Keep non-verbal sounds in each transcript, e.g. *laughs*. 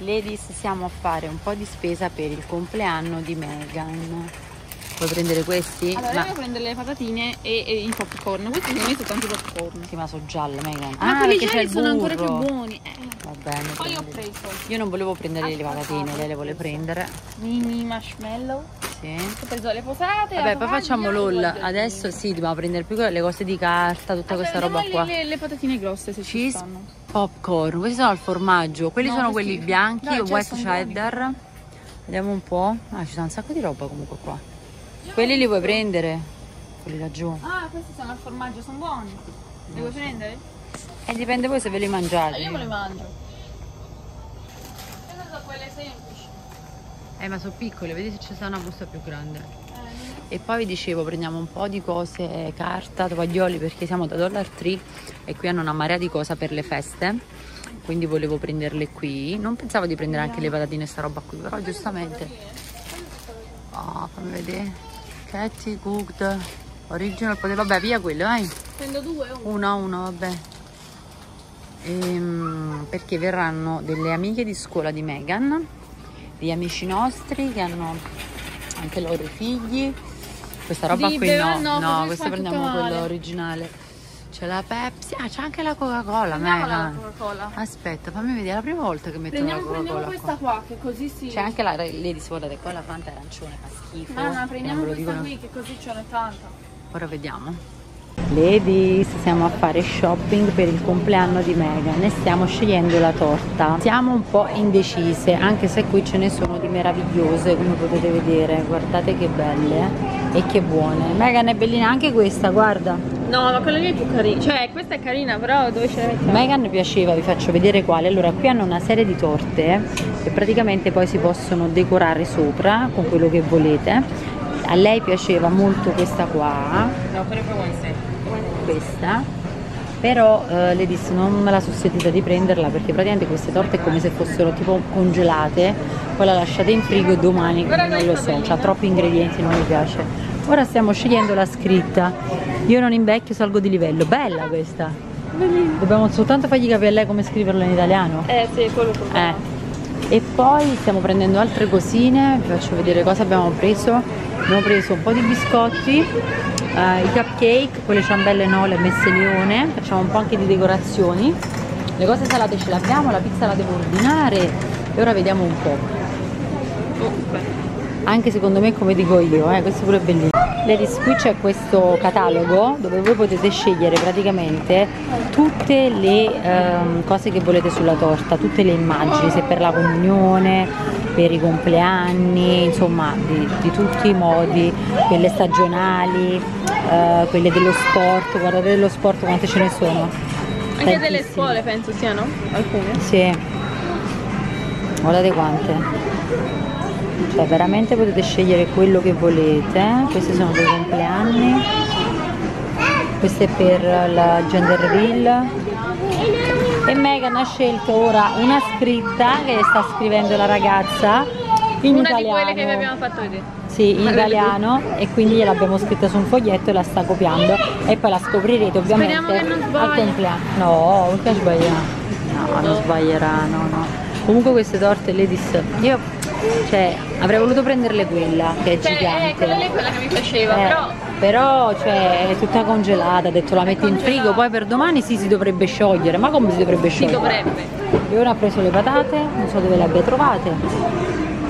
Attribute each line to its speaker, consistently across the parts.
Speaker 1: Ladies, siamo a fare un po' di spesa per il compleanno di Megan. Vuoi prendere questi?
Speaker 2: Allora,
Speaker 1: Ma-
Speaker 2: io prendere le patatine e, e i popcorn. Questi sono tanti popcorn.
Speaker 1: Sì, ma sono gialle, Megan.
Speaker 2: Ma
Speaker 1: ah,
Speaker 2: quelli gialli sono ancora più buoni. Eh.
Speaker 1: Va bene.
Speaker 2: Poi ho preso
Speaker 1: Io non volevo prendere le
Speaker 2: Aspetta,
Speaker 1: patatine, lei le vuole prendere.
Speaker 2: mini marshmallow.
Speaker 1: Sì.
Speaker 2: Ho preso le posate.
Speaker 1: Vabbè, poi facciamo
Speaker 2: guardiani.
Speaker 1: Adesso sì, dobbiamo prendere più le cose di carta, tutta
Speaker 2: Aspetta,
Speaker 1: questa roba
Speaker 2: vediamo
Speaker 1: qua.
Speaker 2: Le, le patatine grosse se ci stanno.
Speaker 1: popcorn, questi sono al formaggio, quelli
Speaker 2: No,
Speaker 1: sono
Speaker 2: questi-
Speaker 1: quelli bianchi,
Speaker 2: no, cioè,
Speaker 1: white
Speaker 2: sono buoni.
Speaker 1: cheddar. Vediamo un po'. Ah, ci sono un sacco di roba comunque qua. Quelli li vuoi prendere? Quelli laggiù.
Speaker 2: Ah, questi sono al formaggio, sono buoni. Li vuoi prendere?
Speaker 1: E dipende voi se ve li
Speaker 2: Ah,
Speaker 1: mangiate.
Speaker 2: io me le mangio. Queste sono quelle semplici.
Speaker 1: Eh, ma sono piccole, vedi se c'è sta una busta più grande. E poi vi dicevo, prendiamo un po' di cose, carta, tovaglioli, perché siamo da Dollar Tree e qui hanno una marea di cose per le feste. Quindi volevo prenderle qui. Non pensavo di prendere anche le patatine e sta roba qui, però giustamente. Oh, fammi vedere. Catty cooked. Original, vabbè, via quelle, vai.
Speaker 2: prendo due o uno.
Speaker 1: Uno, vabbè. Ehm, perché verranno delle amiche di scuola di Megan, degli amici nostri che hanno anche loro figli. Questa roba qui
Speaker 2: Libera?
Speaker 1: no,
Speaker 2: No,
Speaker 1: no, questa prendiamo quella originale. C'è la Pepsi, ah c'è anche la Coca-Cola,
Speaker 2: Prendiamo la. Coca-Cola.
Speaker 1: Aspetta, fammi vedere, è la prima volta che mettono
Speaker 2: Prendiamo,
Speaker 1: la
Speaker 2: prendiamo
Speaker 1: Coca-Cola
Speaker 2: questa
Speaker 1: qua.
Speaker 2: qua, che così si...
Speaker 1: C'è anche la Lady guardate qua la Fanta arancione, fa schifo. Che non
Speaker 2: prendiamo questa
Speaker 1: dicono.
Speaker 2: qui, che così ce n'è tanta.
Speaker 1: Ora vediamo. Ladies, siamo a fare shopping per il compleanno di Megan e stiamo scegliendo la torta. Siamo un po' indecise, anche se qui ce ne sono di meravigliose, come potete vedere. Guardate che belle eh, e che buone. Megan è bellina anche questa, guarda.
Speaker 2: No, ma quella lì è più carina. Cioè, questa è carina, però dove ce la mettiamo?
Speaker 1: Megan piaceva, vi faccio vedere quale. Allora, qui hanno una serie di torte che praticamente poi si possono decorare sopra con quello che volete. A lei piaceva molto questa qua,
Speaker 2: No, quella è Wednesday.
Speaker 1: Questa però eh, le disse non me la sono sentita di prenderla perché praticamente queste torte è come se fossero tipo congelate poi la lasciate in frigo e domani non lo so, ha troppi ingredienti non mi piace. Ora stiamo scegliendo la scritta. Io non invecchio salgo di livello. Bella questa. Dobbiamo soltanto fargli capire a lei come scriverlo in italiano.
Speaker 2: Eh, sì, quello che
Speaker 1: eh. E poi stiamo prendendo altre cosine, vi faccio vedere cosa abbiamo preso. Abbiamo preso un po' di biscotti, eh, i cupcake, quelle ciambelle no, le messe leone, facciamo un po' anche di decorazioni. Le cose salate ce l'abbiamo, la pizza la devo ordinare e ora vediamo un po'. Anche secondo me come dico io, eh, questo pure è bellissimo. Ladies, qui c'è questo catalogo dove voi potete scegliere praticamente tutte le ehm, cose che volete sulla torta, tutte le immagini, se per la comunione, per i compleanni, insomma di, di tutti i modi, quelle stagionali, eh, quelle dello sport, guardate dello sport quante ce ne sono.
Speaker 2: Anche delle scuole penso siano, alcune.
Speaker 1: Sì. Guardate quante. Cioè veramente potete scegliere quello che volete. Questi sono dei compleanni. Questo è per la gender reveal. E Megan ha scelto ora una scritta che sta scrivendo la ragazza in
Speaker 2: Una
Speaker 1: italiano.
Speaker 2: di quelle che vi abbiamo fatto vedere.
Speaker 1: Sì, in italiano e quindi gliel'abbiamo scritta su un foglietto e la sta copiando e poi la scoprirete ovviamente al compleanno. No, perché sbaglierà? No, non
Speaker 2: No.
Speaker 1: sbaglierà, no, no. Comunque queste torte Ladies, io cioè avrei voluto prenderle quella che è
Speaker 2: Cioè,
Speaker 1: gigante.
Speaker 2: eh, quella lì è quella che mi piaceva,
Speaker 1: Eh,
Speaker 2: però...
Speaker 1: però, cioè, è tutta congelata, ha detto la metti in frigo, poi per domani sì si dovrebbe sciogliere, ma come si dovrebbe
Speaker 2: Si
Speaker 1: sciogliere?
Speaker 2: dovrebbe.
Speaker 1: Leone ha preso le patate, non so dove le abbia trovate.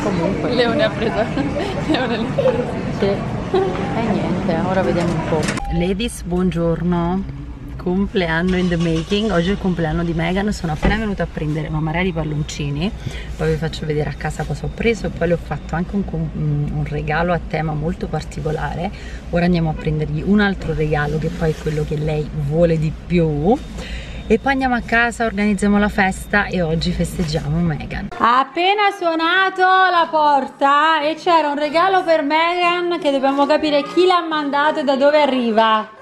Speaker 1: Comunque.
Speaker 2: Leone ha preso. *laughs* Leone le ha preso.
Speaker 1: Sì. E niente, ora vediamo un po'. Ladies, buongiorno. Compleanno in the making. Oggi è il compleanno di Megan. Sono appena venuta a prendere una marea di palloncini. Poi vi faccio vedere a casa cosa ho preso. E poi le ho fatto anche un, com- un regalo a tema molto particolare. Ora andiamo a prendergli un altro regalo che poi è quello che lei vuole di più. E poi andiamo a casa, organizziamo la festa e oggi festeggiamo Megan. Ha appena suonato la porta e c'era un regalo per Megan che dobbiamo capire chi l'ha mandato e da dove arriva.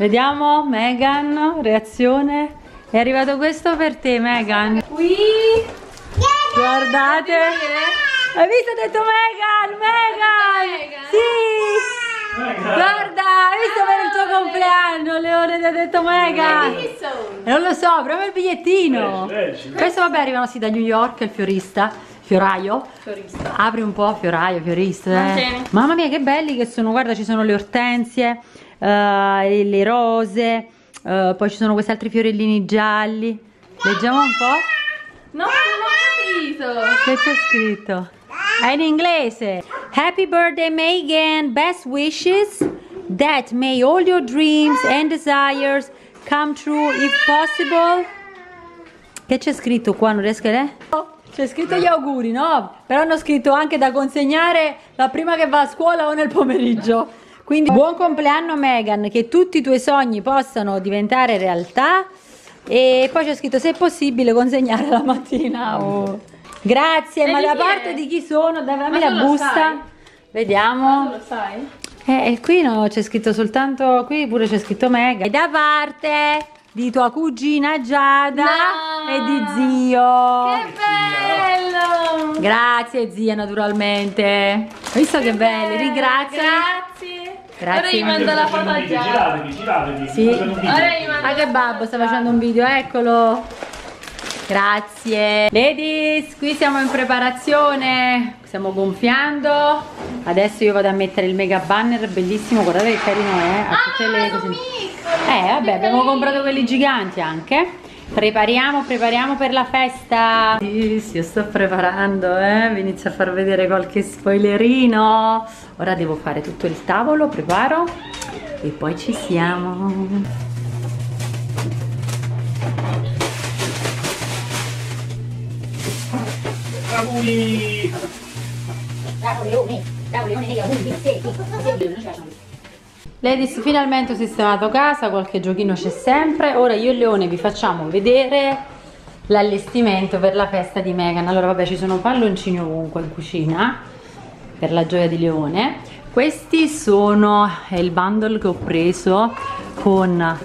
Speaker 1: Vediamo Megan, reazione. È arrivato questo per te Megan. Qui. Guardate. Hai visto? Ho detto Megan, Megan.
Speaker 2: Megan?
Speaker 1: Sì. Guarda, hai visto per il tuo compleanno, Leone ti ha detto Mega. Non lo so, proviamo il bigliettino.
Speaker 3: Leggi.
Speaker 1: Questo vabbè arrivano sì da New York, il fiorista. Fioraio.
Speaker 2: Fiorista.
Speaker 1: Apri un po', fioraio, fiorista. Eh. Mamma mia, che belli che sono. Guarda, ci sono le ortensie, eh, le rose, eh, poi ci sono questi altri fiorellini gialli. Leggiamo un po'.
Speaker 2: No, non ho capito.
Speaker 1: Che c'è scritto? È in inglese. Happy birthday Megan, best wishes that may all your dreams and desires come true if possible. Che c'è scritto qua? Non riesco a leggere? C'è scritto gli auguri, no? Però hanno scritto anche da consegnare la prima che va a scuola o nel pomeriggio. Quindi buon compleanno Megan, che tutti i tuoi sogni possano diventare realtà. E poi c'è scritto se è possibile consegnare la mattina. o- Grazie,
Speaker 2: E
Speaker 1: ma da parte
Speaker 2: è?
Speaker 1: di chi sono? Dammi
Speaker 2: Ma
Speaker 1: la busta.
Speaker 2: sai?
Speaker 1: Vediamo.
Speaker 2: Lo sai?
Speaker 1: Eh, e qui no, c'è scritto soltanto, qui pure c'è scritto Mega. E da parte di tua cugina Giada
Speaker 2: No.
Speaker 1: e di zio.
Speaker 2: Che bello!
Speaker 1: Grazie zia naturalmente. Hai visto che, belli? Ringrazia.
Speaker 2: Grazie.
Speaker 1: Grazie.
Speaker 2: Ora gli mando la foto a Giada.
Speaker 3: Giratevi, giratevi.
Speaker 1: Sì.
Speaker 2: Ora gli mando
Speaker 1: Ah che babbo sta facendo un video, eccolo. Grazie. Ladies, qui siamo in preparazione, stiamo gonfiando. Adesso io vado a mettere il mega banner bellissimo, guardate che carino è. Ha tutte le cose. Eh, vabbè, abbiamo comprato quelli giganti anche. Prepariamo, prepariamo per la festa. Sì, sì, io sto preparando, eh. Vi inizio a far vedere qualche spoilerino. Ora devo fare tutto il tavolo, preparo e poi ci siamo.
Speaker 3: Auguri!
Speaker 1: Ladies, finalmente ho sistemato casa, qualche giochino c'è sempre. Ora io e Leone vi facciamo vedere l'allestimento per la festa di Megan. Allora, vabbè, ci sono palloncini ovunque in cucina per la gioia di Leone. Questi sono il bundle che ho preso con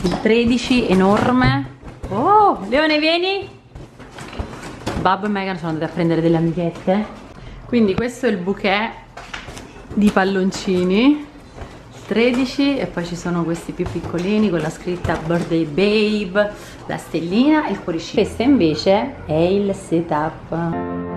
Speaker 1: il 13 enorme. Oh, Leone, vieni! Babbo e Megan sono andati a prendere delle amichette. Quindi questo è il bouquet di palloncini 13 e poi ci sono questi più piccolini con la scritta birthday babe la stellina e il cuoricino. Questo invece è il setup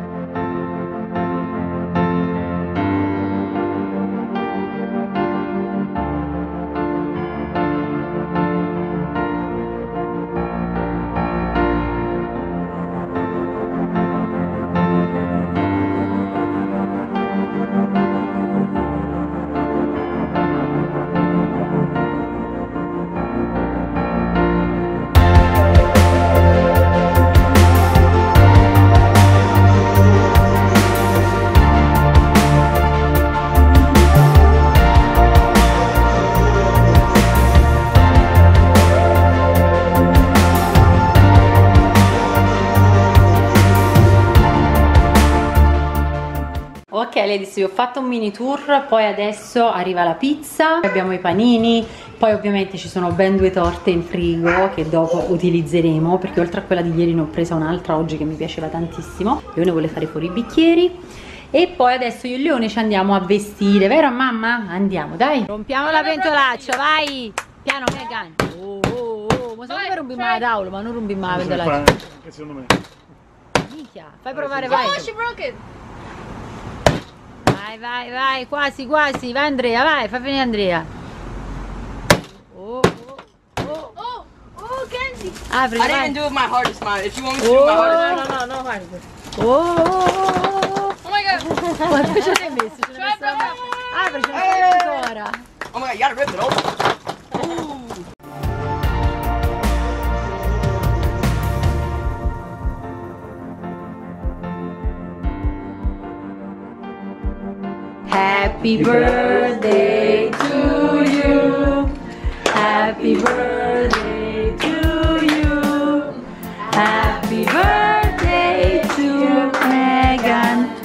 Speaker 1: Ok ladies, vi ho fatto un mini tour, poi adesso arriva la pizza, abbiamo i panini, poi ovviamente ci sono ben due torte in frigo che dopo utilizzeremo perché oltre a quella di ieri ne ho presa un'altra oggi che mi piaceva tantissimo. Leone vuole fare fuori i bicchieri e poi adesso io e Leone ci andiamo a vestire, vero mamma? Andiamo dai! Rompiamo la pentolaccia, vai! Piano Megan! Oh oh oh, ma se
Speaker 2: Vai,
Speaker 1: non rumbi
Speaker 2: vai.
Speaker 1: mai la tavola, ma non rumbi mai la pentolaccia.
Speaker 3: secondo me.
Speaker 1: Minchia, fai provare, vai!
Speaker 2: Oh, she broke it.
Speaker 1: Vai, vai, vai, quasi, quasi. Vai Andrea, vai, fa finire Andrea. Oh, oh, oh.
Speaker 2: Oh, oh, Kenzie.
Speaker 1: Apri,
Speaker 4: I
Speaker 1: vai.
Speaker 4: didn't do it my hardest smile. If you want me to
Speaker 1: Oh,
Speaker 4: do my hardest
Speaker 1: no, no, no, guarda. Oh, oh, oh,
Speaker 2: Oh my god. *laughs*
Speaker 1: oh. Quanto ce l'hai messo? Ce l'hai messo. Apri, ce l'hai messo ancora.
Speaker 4: Oh my god, you gotta rip it open.
Speaker 1: Happy birthday to you. Happy birthday to you. Happy birthday to Megan.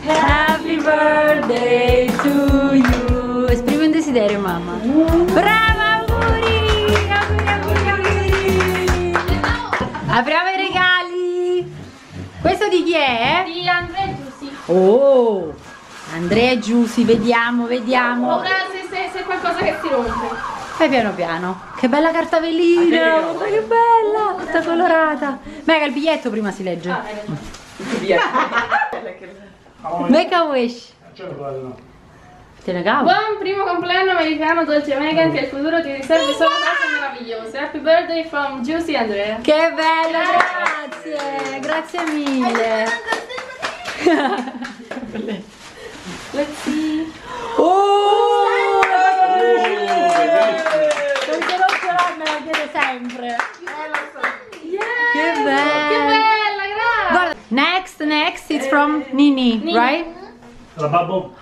Speaker 1: Happy birthday to you. Esprimi un desiderio, mamma. Brava, auguri! Auguri, auguri, auguri! Apriamo i regali. Questo di chi è?
Speaker 2: Di Andrea Giussi.
Speaker 1: Oh, Andrea e Giusy, vediamo, vediamo.
Speaker 2: Ora se, se, se è qualcosa che si rompe.
Speaker 1: Fai piano piano. Che bella carta velina, guarda che bella, tutta colorata. Mega, il biglietto prima si legge. Make *laughs* a wish. Te ne cavo?
Speaker 2: Buon primo compleanno americano dolce Megan che il futuro ti riservi solo cose meravigliose. Happy birthday from Juicy Andrea.
Speaker 1: Che bella, grazie, grazie mille. *laughs*
Speaker 2: Let's see.
Speaker 1: Oh! Non ce l'ha me la chiede sempre. Che bella.
Speaker 2: Che bella, grazie.
Speaker 1: Guarda, next, next, it's from Nini, right?
Speaker 3: La babbo?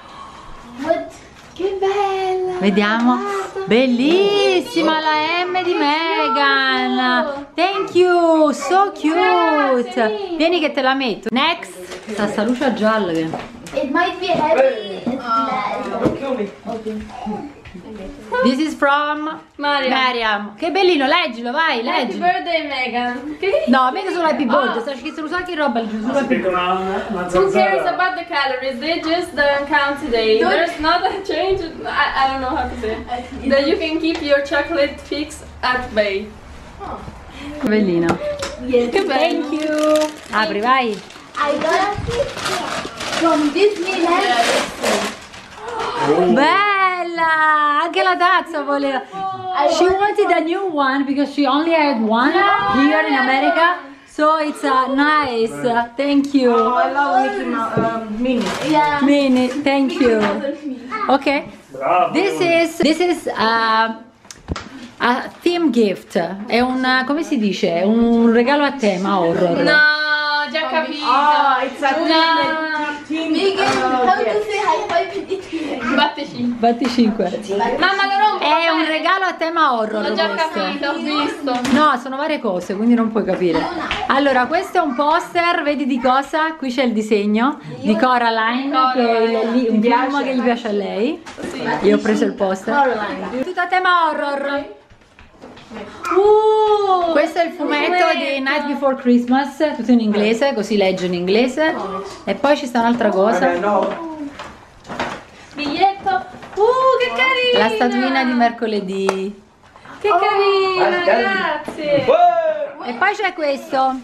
Speaker 2: Che bella.
Speaker 1: Vediamo. Bellissima la M di Megan. Thank you, so cute. Vieni che te la metto. Next. Sta sta luce gialla che.
Speaker 5: It might be heavy.
Speaker 4: Don't kill me.
Speaker 1: This is from
Speaker 2: Maria.
Speaker 1: Mariam. Che bellino, leggilo, vai,
Speaker 2: Happy
Speaker 1: leggilo.
Speaker 2: birthday Megan. Che
Speaker 1: No, mica solo happy birthday, sta scritto un sacco di roba giù, solo happy
Speaker 3: una, una
Speaker 2: Who cares about the calories? They just don't count today. There's not a change. I, I don't know how to say. That you can keep your chocolate fix at bay.
Speaker 1: Bellino.
Speaker 5: Yes.
Speaker 2: Che bello.
Speaker 1: Thank you. Apri, vai.
Speaker 5: I got it from Disneyland.
Speaker 1: Bella! Anche la tazza voleva. She wanted a new one because she only had one here in America. So it's uh, nice. Thank you.
Speaker 4: I love Mickey Mouse. Um, Minnie.
Speaker 5: Yeah.
Speaker 1: Minnie, thank you. Okay. This is this is uh, a theme gift. È un come si dice? È un regalo a tema horror.
Speaker 2: No, già capito.
Speaker 4: Ah, it's a
Speaker 2: Una...
Speaker 5: in Italian?
Speaker 2: Batteci.
Speaker 1: Batti 5.
Speaker 2: Mamma lo rompo.
Speaker 1: È un regalo a tema horror
Speaker 2: L'ho già
Speaker 1: questo.
Speaker 2: capito, ho visto.
Speaker 1: No, sono varie cose, quindi non puoi capire. Allora, questo è un poster, vedi di cosa? Qui c'è il disegno di Coraline, che è lì- un film che gli piace a lei. Io ho preso il poster. Tutto a tema horror.
Speaker 2: Uh,
Speaker 1: Questo è il fumetto di Night Before Christmas, tutto in inglese, così legge in inglese. E poi ci sta un'altra cosa,
Speaker 4: No.
Speaker 2: biglietto. Uh, che carina.
Speaker 1: la statuina di mercoledì.
Speaker 2: Che carina, grazie.
Speaker 1: E poi c'è questo.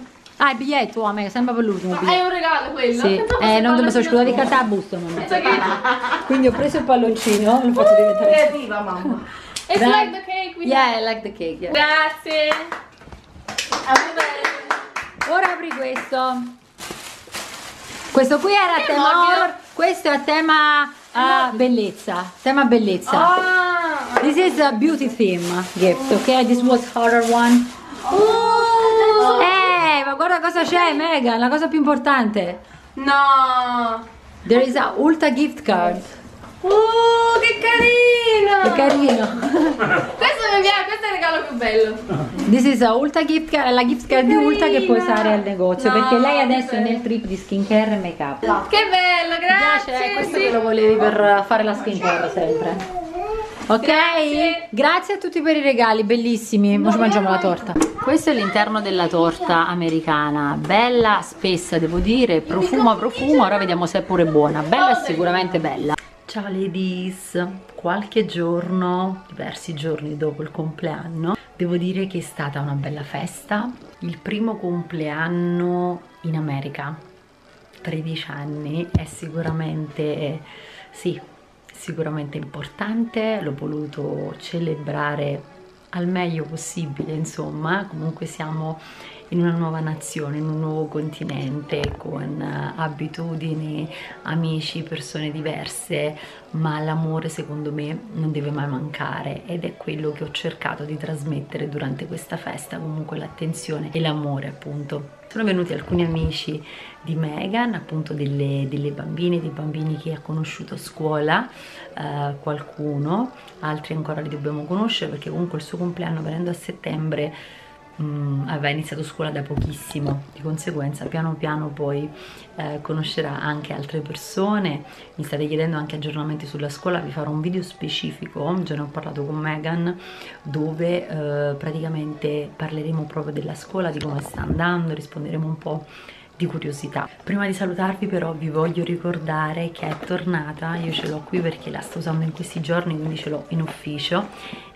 Speaker 1: Ah, il biglietto, oh, me, sempre per l'ultimo
Speaker 2: È
Speaker 1: biglietto.
Speaker 2: un regalo quello?
Speaker 1: Sì, *laughs* eh, non mi sono scusata di carta la busta, mamma.
Speaker 2: Che-
Speaker 1: Quindi ho preso il palloncino, lo faccio diventare.
Speaker 4: Creativa, mamma.
Speaker 2: Like the cake we
Speaker 1: Yeah, I like the cake. yeah.
Speaker 2: Grazie.
Speaker 1: Ora apri questo. Questo qui era a tema horror, questo è a tema ah, bellezza. Tema bellezza.
Speaker 2: Ah.
Speaker 1: This is a beauty theme gift, ok? This was horror one.
Speaker 2: Uh,
Speaker 1: Eh, ma guarda cosa c'è, Megan, la cosa più importante.
Speaker 2: no.
Speaker 1: There is a Ulta gift card.
Speaker 2: Uh, che carino.
Speaker 1: Che carino. *laughs*
Speaker 2: Questo mi piace, questo è il regalo più bello.
Speaker 1: This is a Ulta gift card, la gift card di Ulta che puoi usare al negozio,
Speaker 2: No,
Speaker 1: perché lei adesso è nel trip di skincare e make up.
Speaker 2: Che bello,
Speaker 1: Mi piace,
Speaker 2: grazie.
Speaker 1: eh, questo
Speaker 2: sì.
Speaker 1: che lo volevi per fare la skincare sempre. Ok?
Speaker 2: Grazie.
Speaker 1: Grazie a tutti per i regali, bellissimi. Ora ci mangiamo la torta. Questo è l'interno della torta americana, bella, spessa devo dire, profuma profuma, ora vediamo se è pure buona. Bella, sicuramente bella. Ciao ladies, qualche giorno, diversi giorni dopo il compleanno, devo dire che è stata una bella festa, il primo compleanno in America. 13 anni è sicuramente sì, sicuramente importante, l'ho voluto celebrare al meglio possibile, insomma, comunque siamo in una nuova nazione, in un nuovo continente con eh, abitudini, amici, persone diverse, ma l'amore secondo me non deve mai mancare ed è quello che ho cercato di trasmettere durante questa festa, comunque l'attenzione e l'amore appunto. Sono venuti alcuni amici di Megan, appunto delle, delle bambine, dei bambini che ha conosciuto a scuola, eh, qualcuno, altri ancora li dobbiamo conoscere perché comunque il suo compleanno venendo a settembre mm, aveva iniziato scuola da pochissimo, di conseguenza piano piano poi eh, conoscerà anche altre persone, mi state chiedendo anche aggiornamenti sulla scuola, vi farò un video specifico, già ne ho parlato con Megan, dove eh, praticamente parleremo proprio della scuola, di come sta andando, risponderemo un po' di curiosità. Prima di salutarvi però vi voglio ricordare che è tornata. Io ce l'ho qui perché la sto usando in questi giorni quindi ce l'ho in ufficio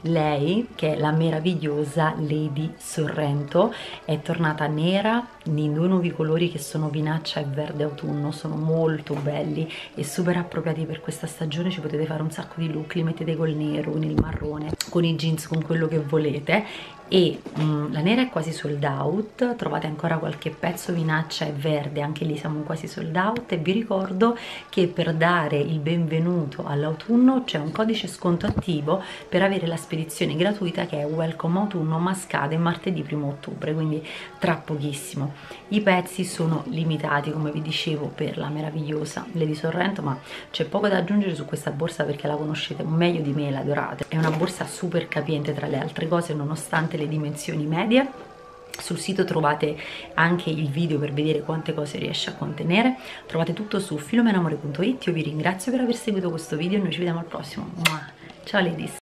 Speaker 1: lei che è la meravigliosa Lady Sorrento è tornata nera in due nuovi colori che sono vinaccia e verde autunno sono molto belli e super appropriati per questa stagione. Ci potete fare un sacco di look li mettete col nero il marrone con i jeans con quello che volete. E mm, la nera è quasi sold out trovate ancora qualche pezzo vinaccia e verde anche lì siamo quasi sold out. E vi ricordo che per dare il benvenuto all'autunno c'è un codice sconto attivo per avere la spedizione gratuita che è Welcome Autunno ma scade martedì 1 ottobre quindi tra pochissimo. I pezzi sono limitati come vi dicevo per la meravigliosa Lady Sorrento ma c'è poco da aggiungere su questa borsa perché la conoscete meglio di me la adorate è una borsa super capiente tra le altre cose nonostante le dimensioni medie. Sul sito trovate anche il video per vedere quante cose riesce a contenere. Trovate tutto su filomenamore.it io vi ringrazio per aver seguito questo video e noi ci vediamo al prossimo. Ciao ladies